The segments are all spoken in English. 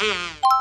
Mm-hmm.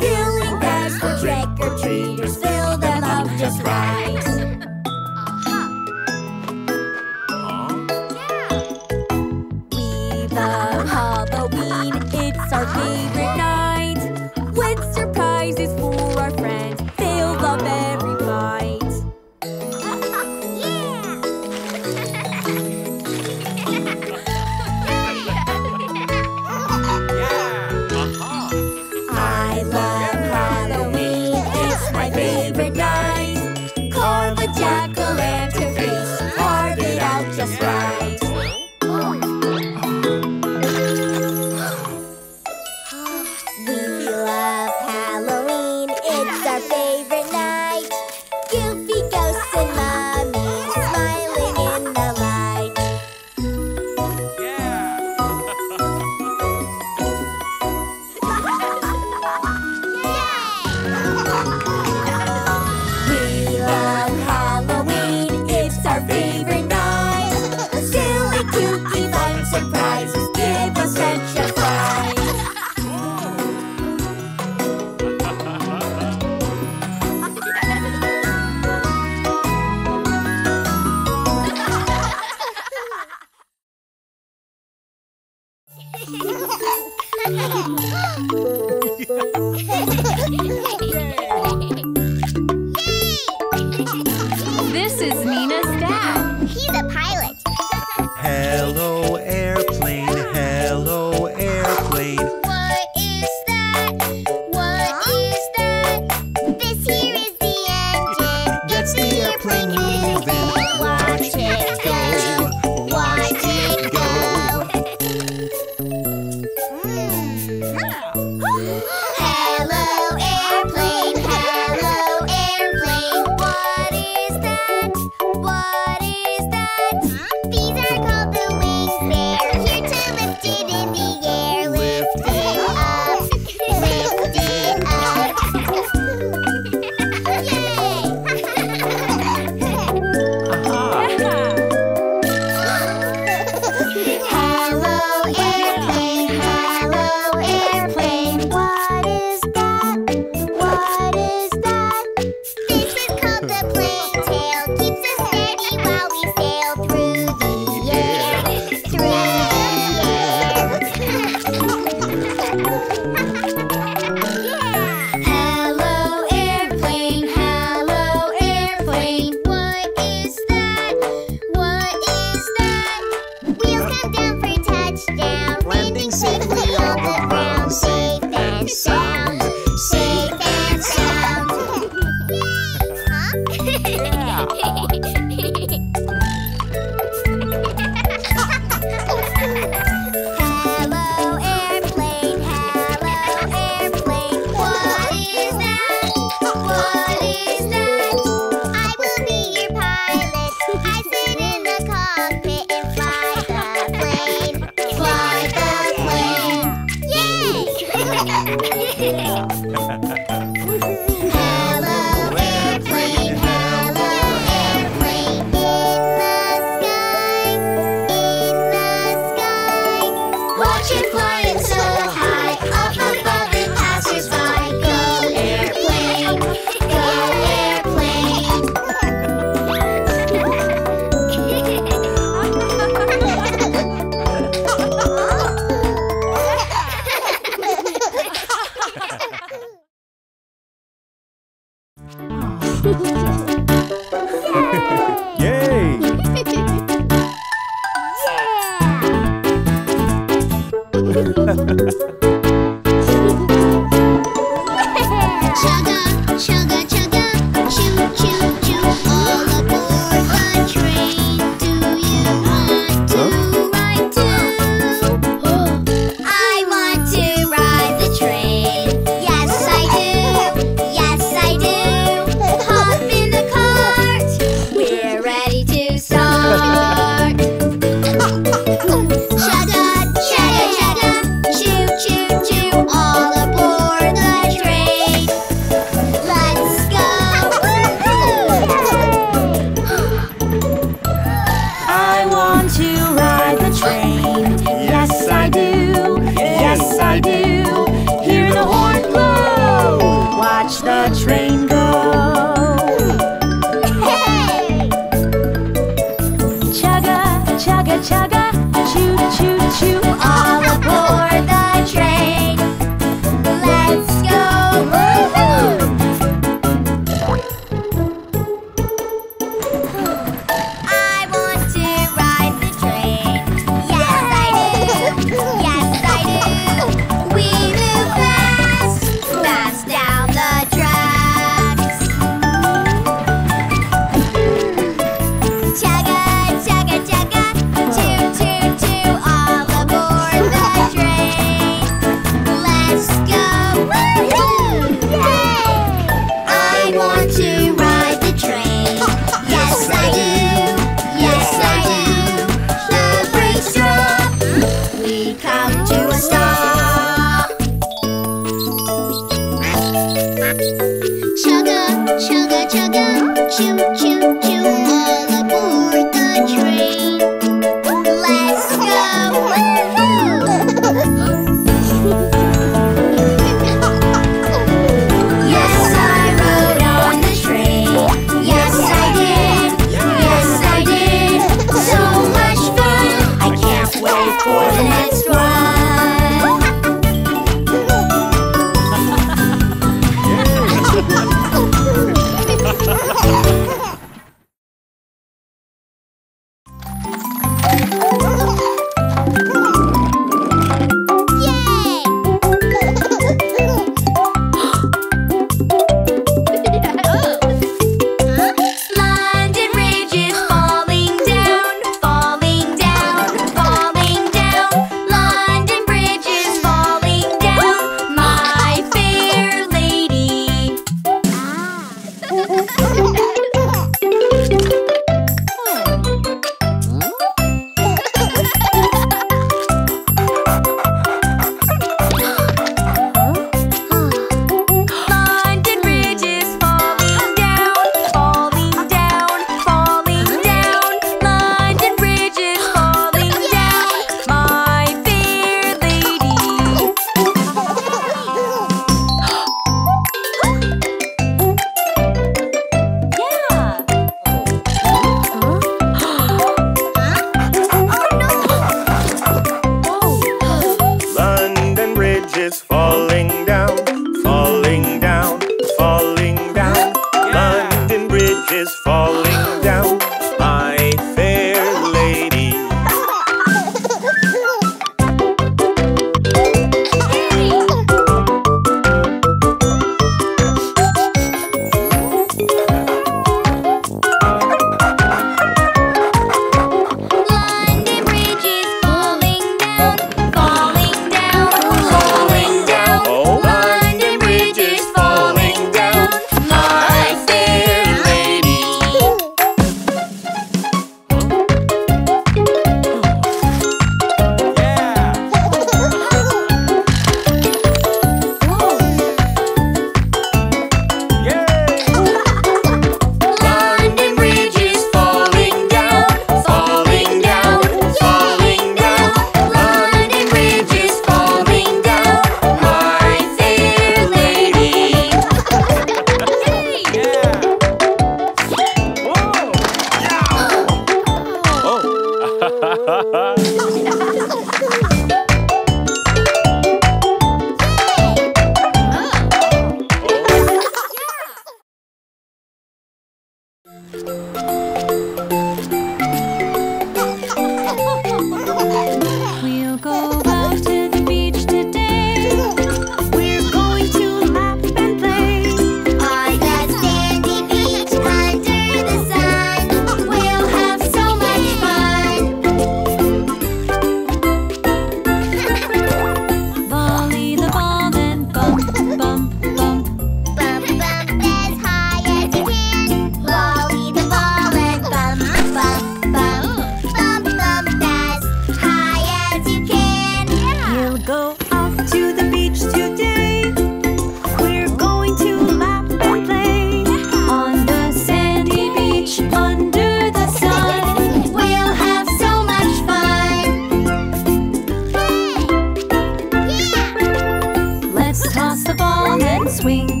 Swing,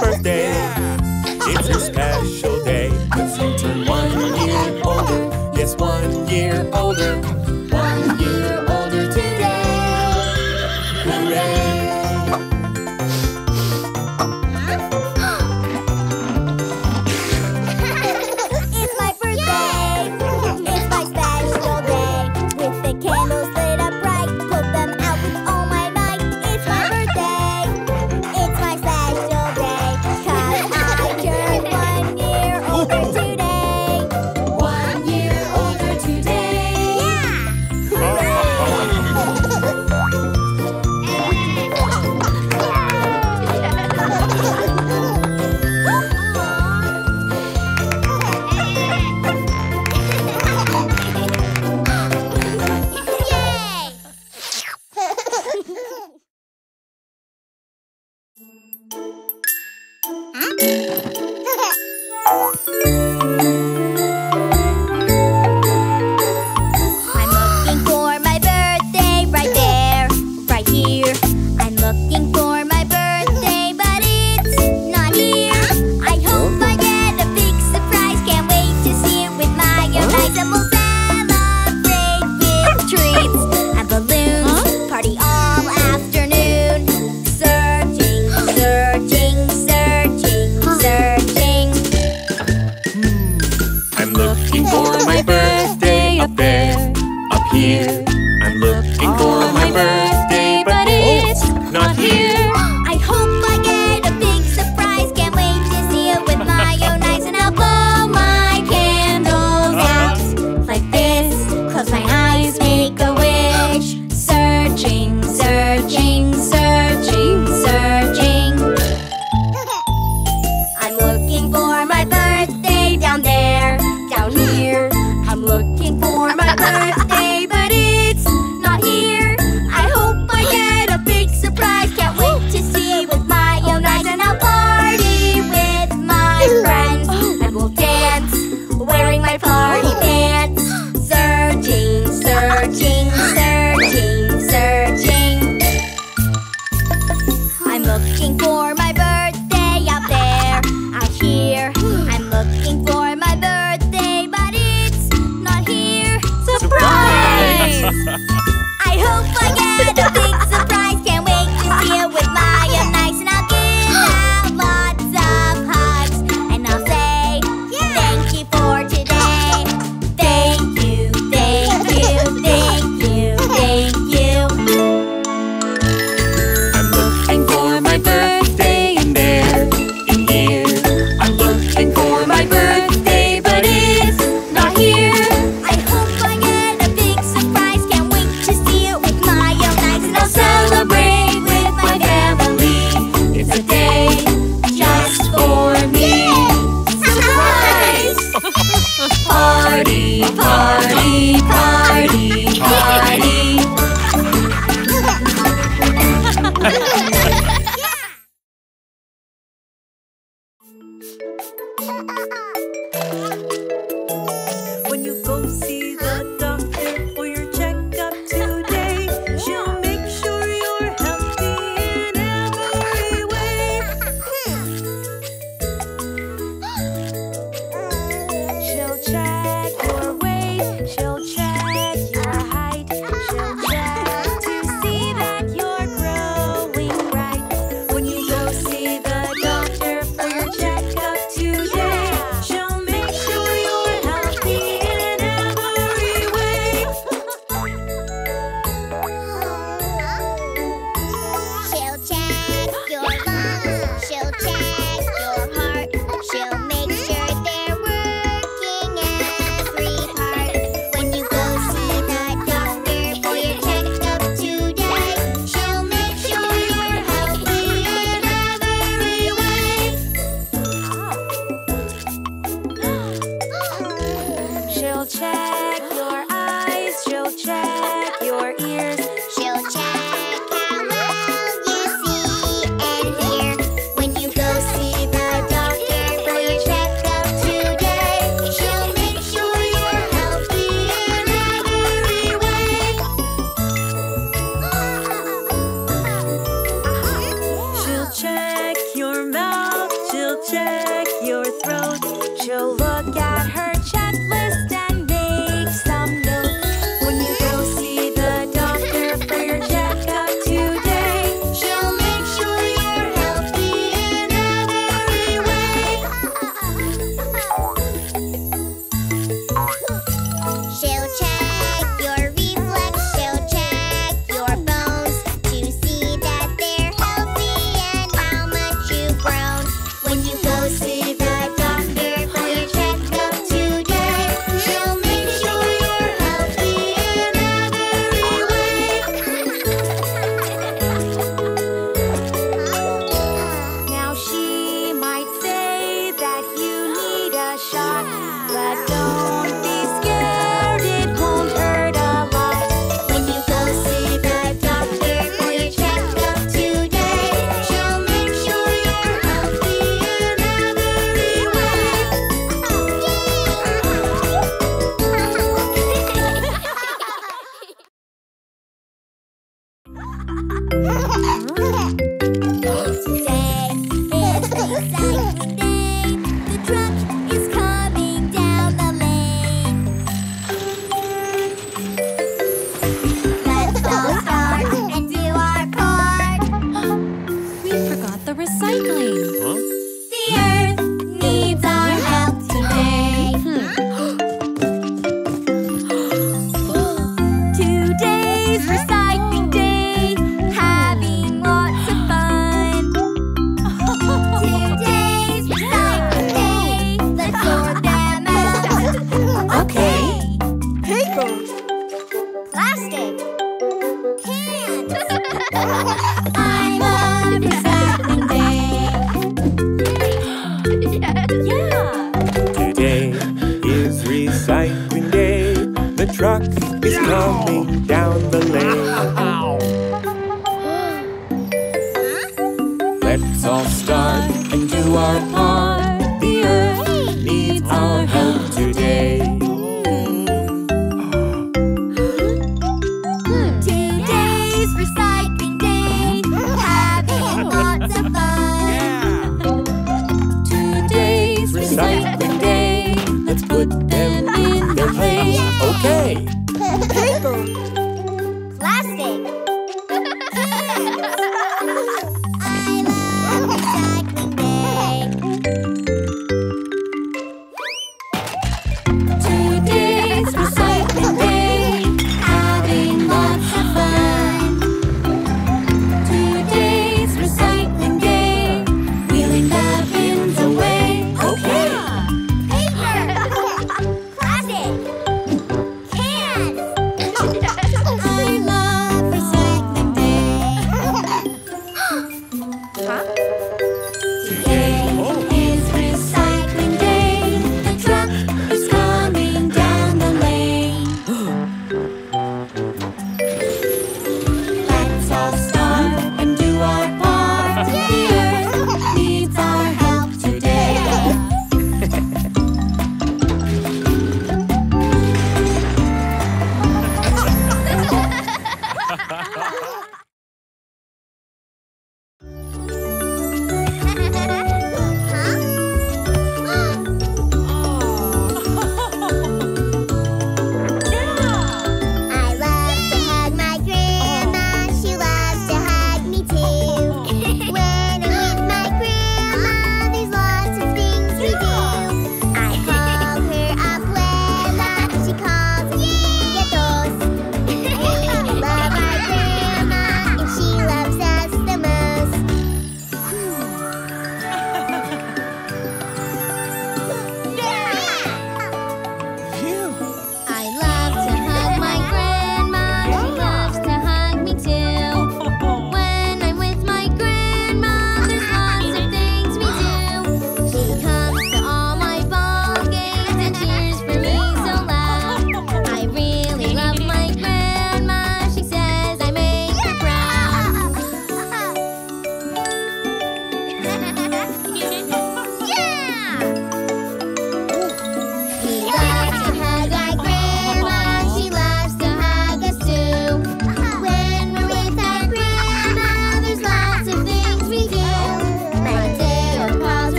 birthday. It's a special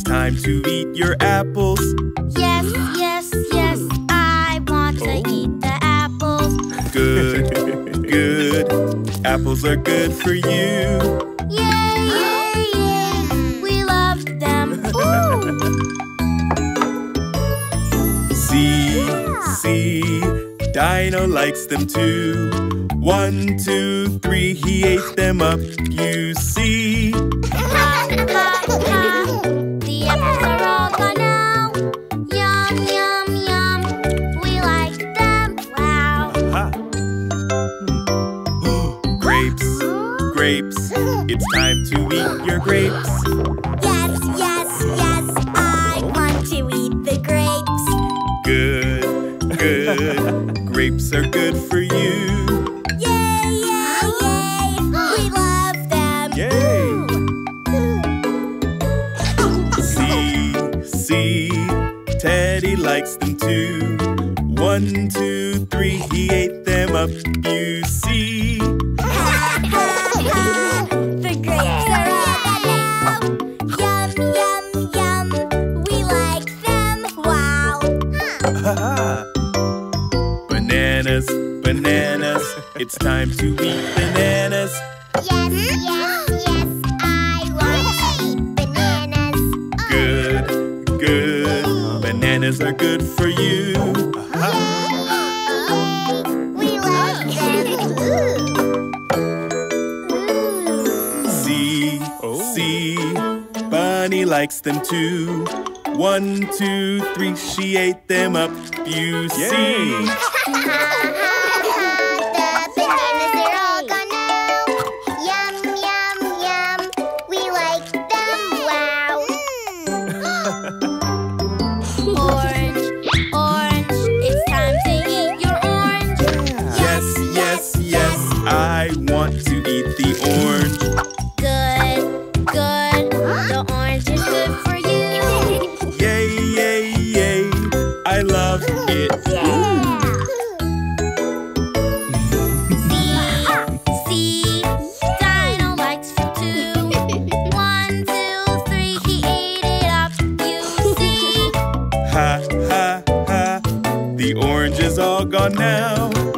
It's time to eat your apples. Yes, yes, yes, I want to oh. eat the apples. Good, good. Apples are good for you. Yay, yay, yay. We love them. See, see, Dino likes them too. One, two, three, he ate them up. You likes all gone now.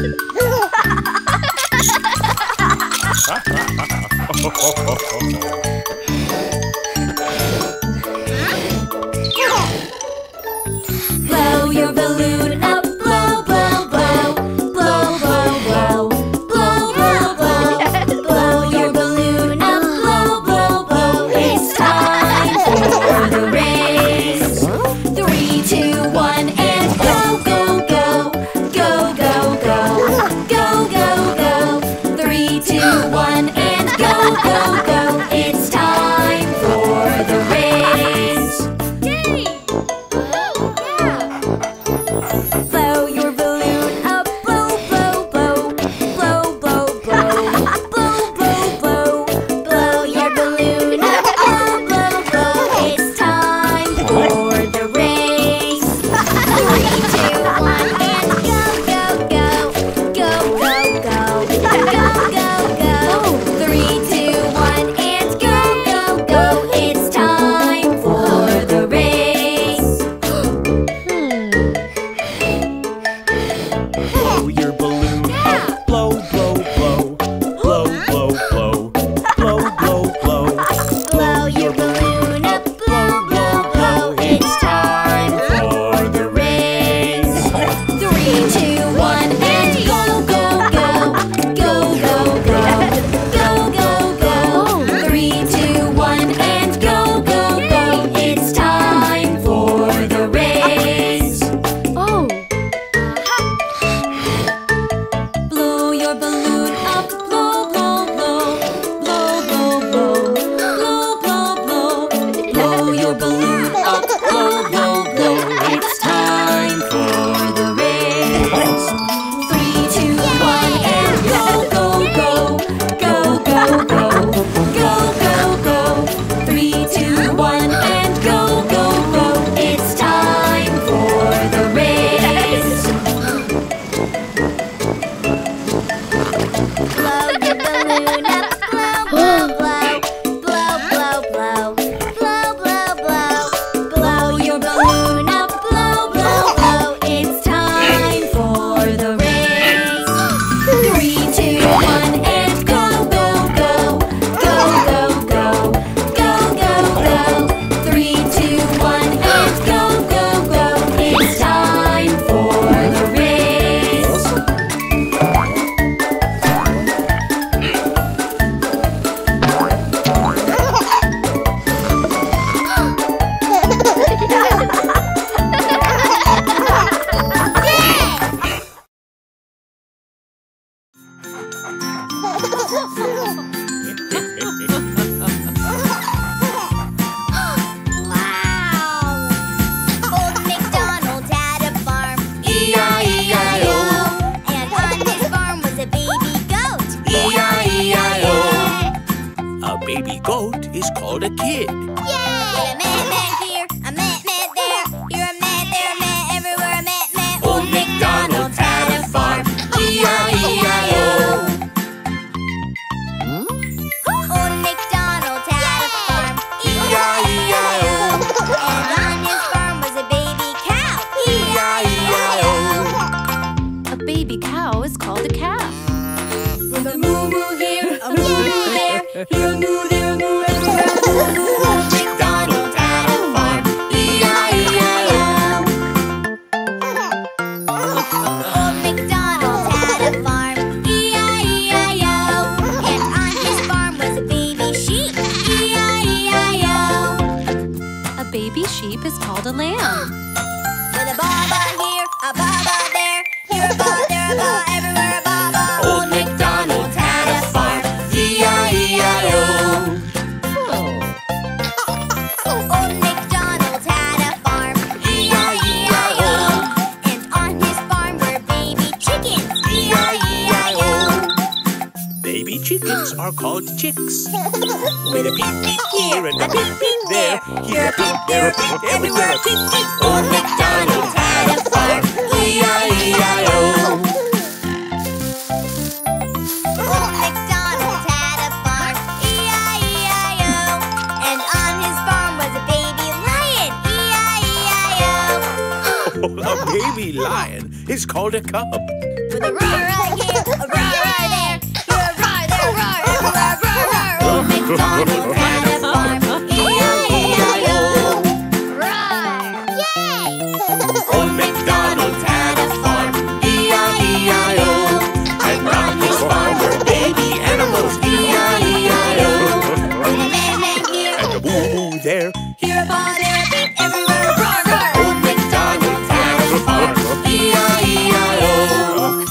Ha ha ha ha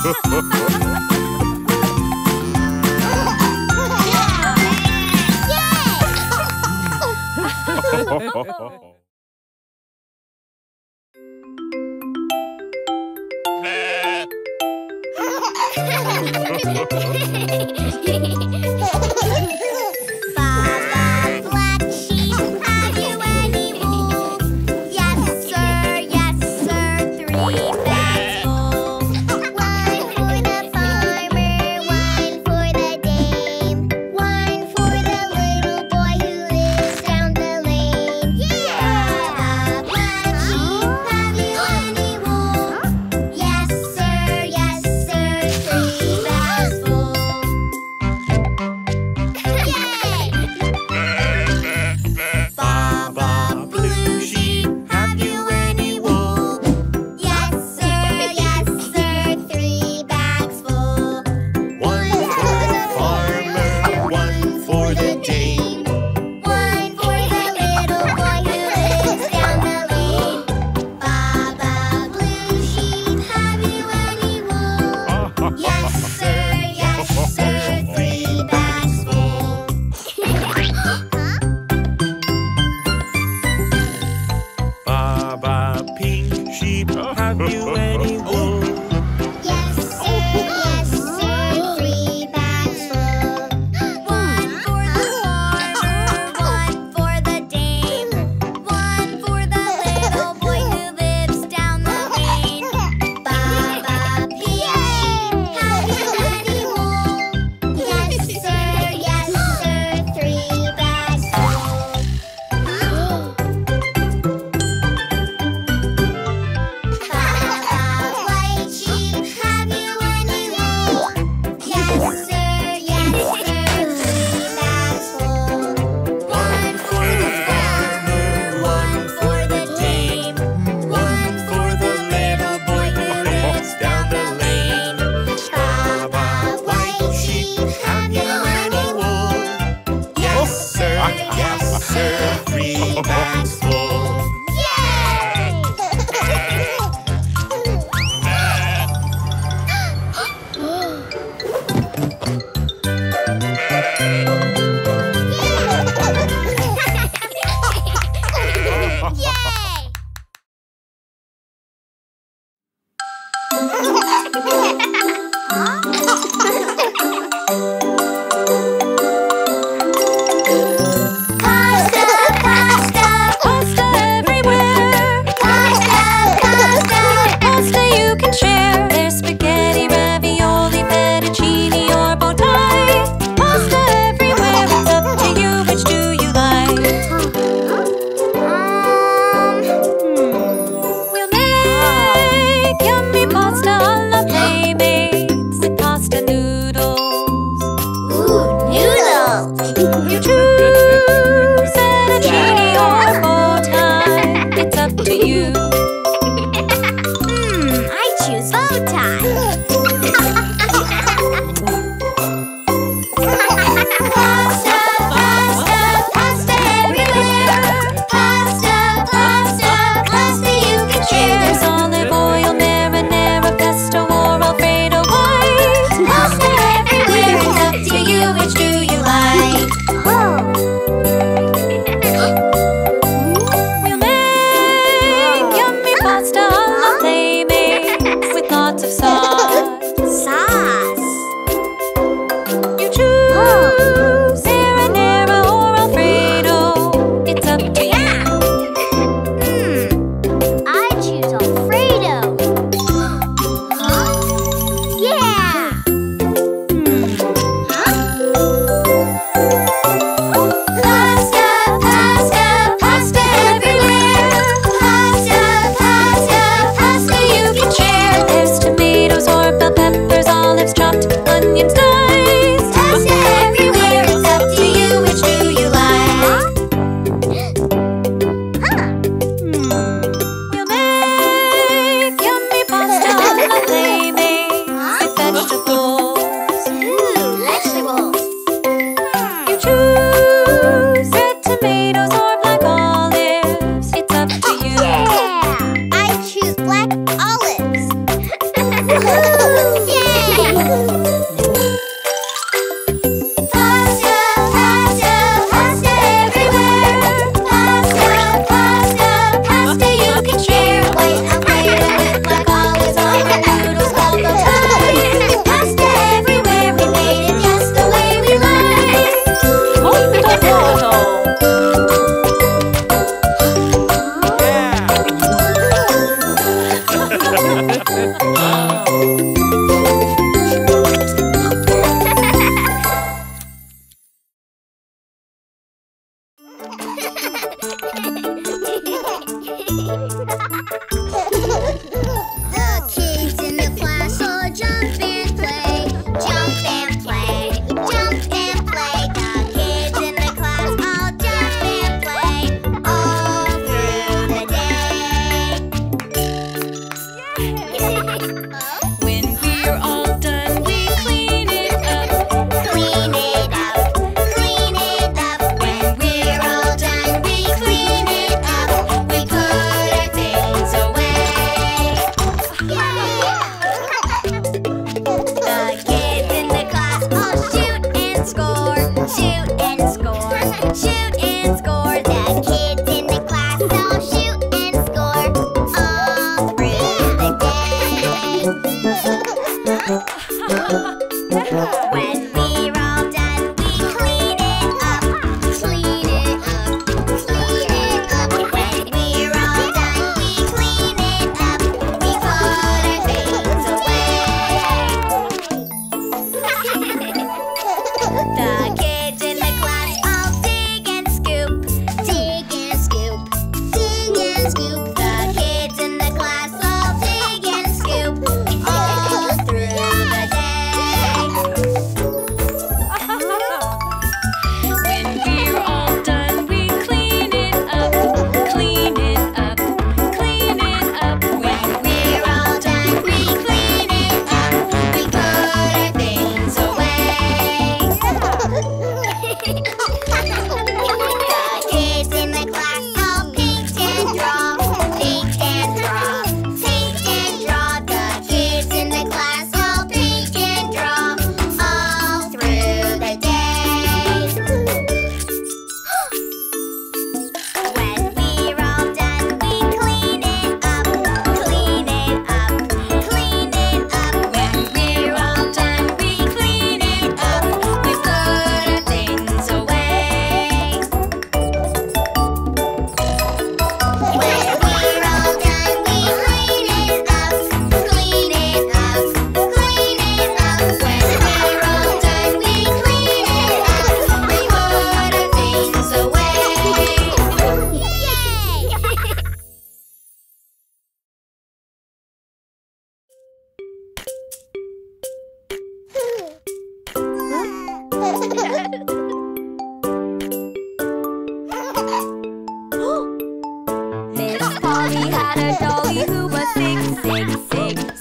Ha ha ha ha!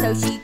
So she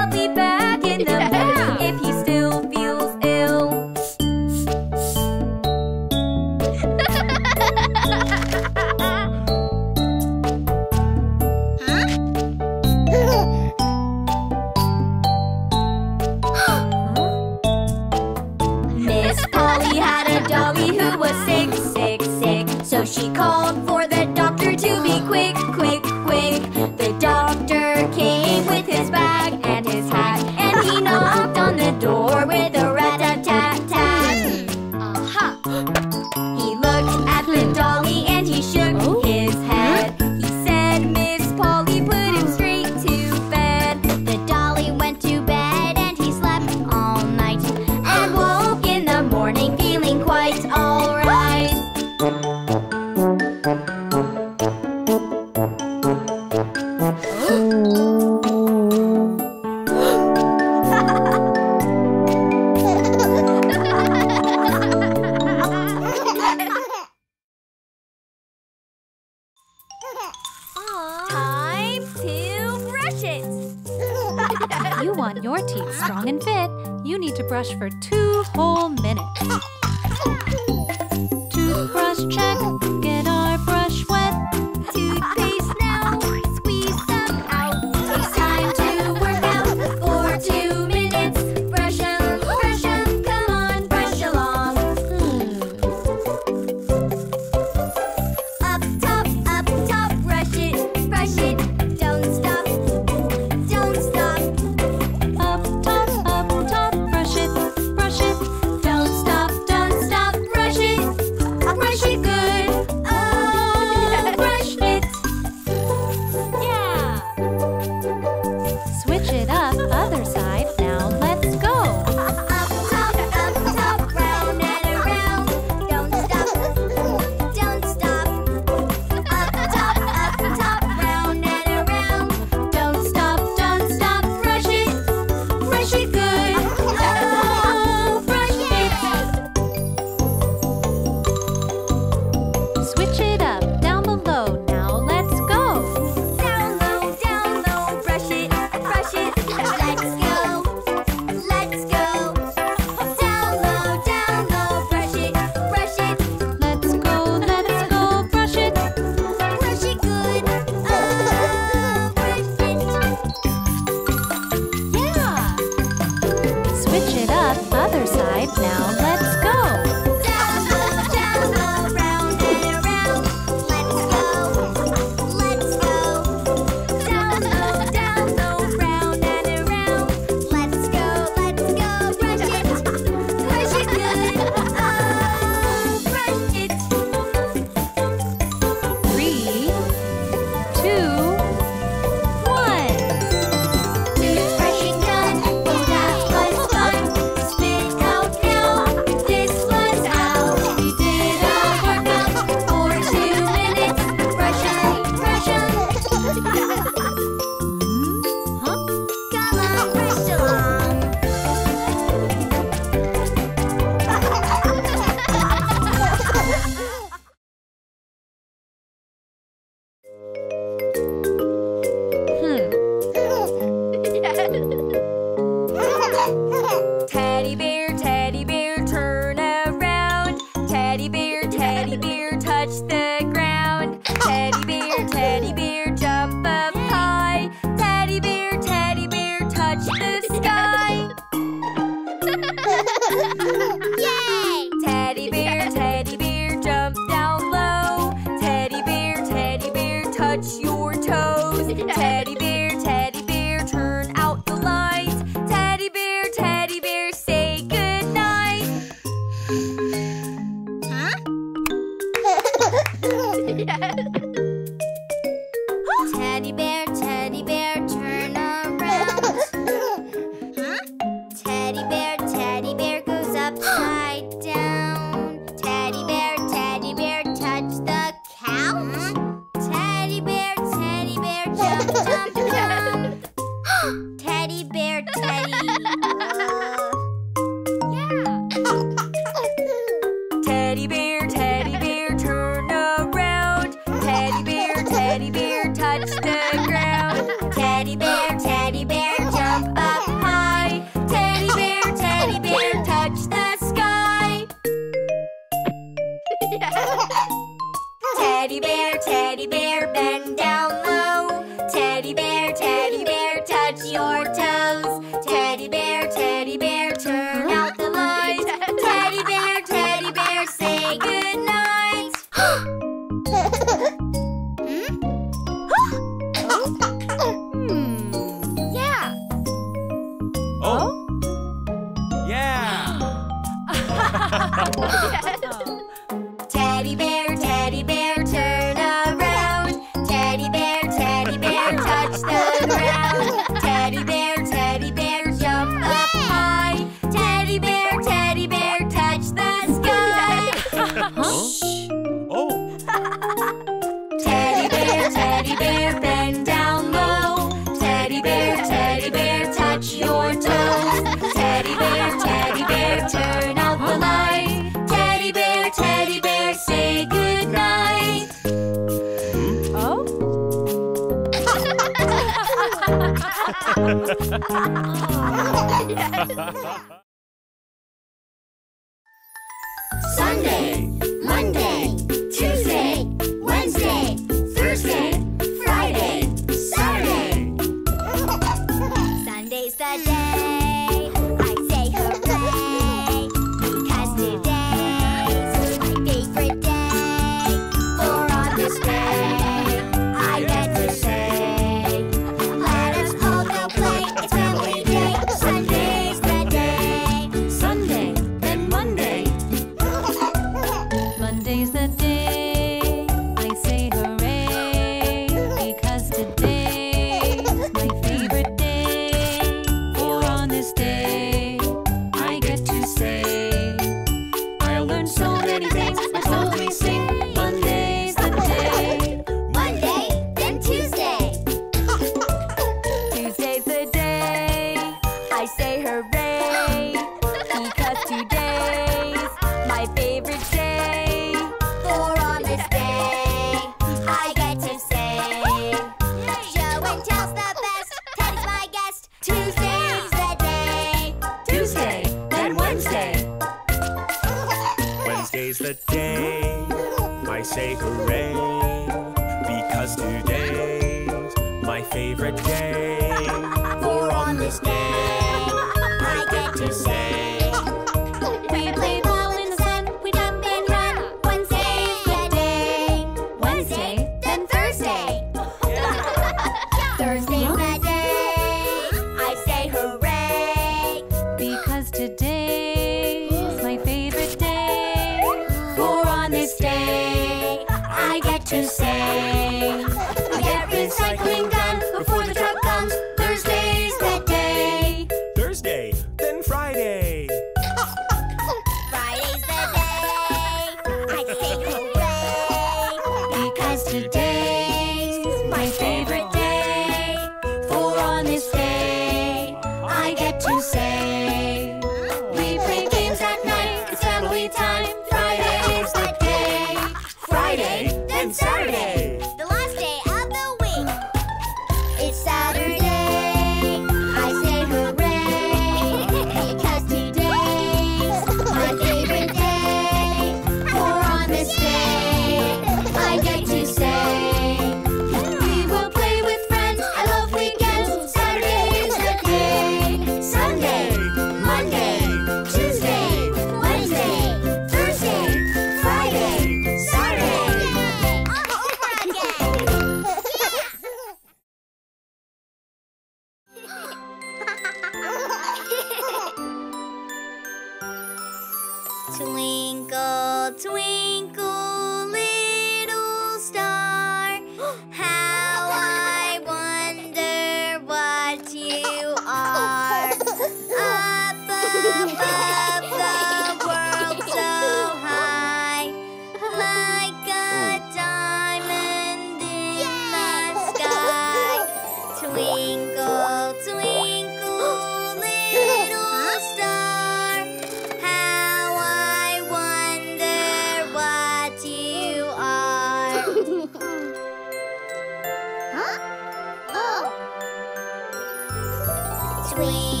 Twinkle,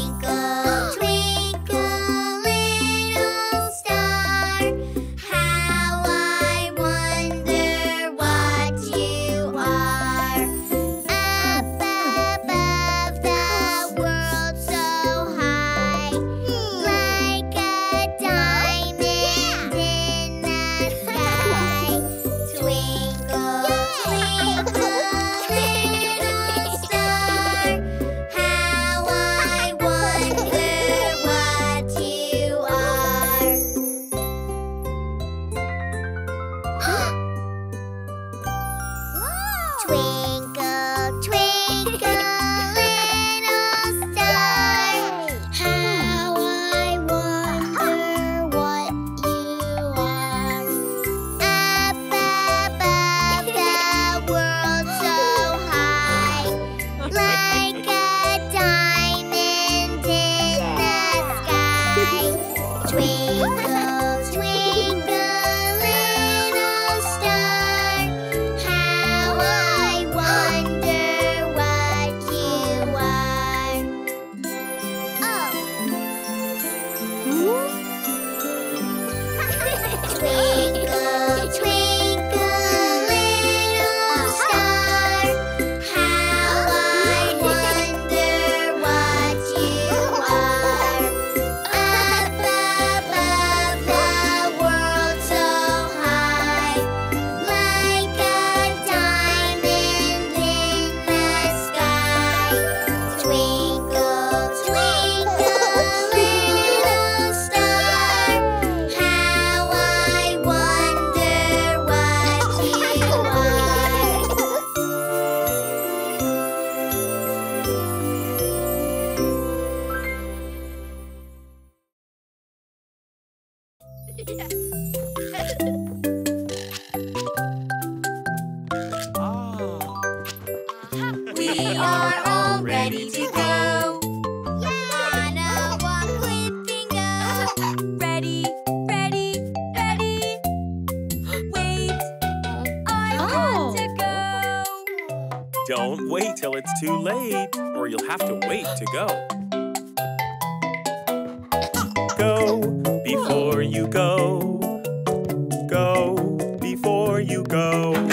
too late, or you'll have to wait to go. Go before you go. Go before you go.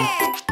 Yeah.